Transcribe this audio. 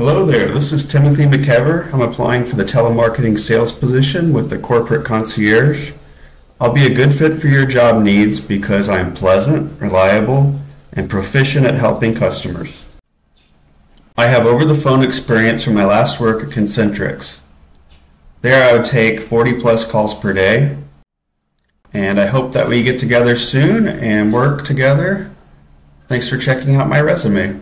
Hello there, this is Timothy McEver. I'm applying for the telemarketing sales position with the Corporate Concierge. I'll be a good fit for your job needs because I am pleasant, reliable, and proficient at helping customers. I have over the phone experience from my last work at Concentrix. There I would take 40 plus calls per day. And I hope that we get together soon and work together. Thanks for checking out my resume.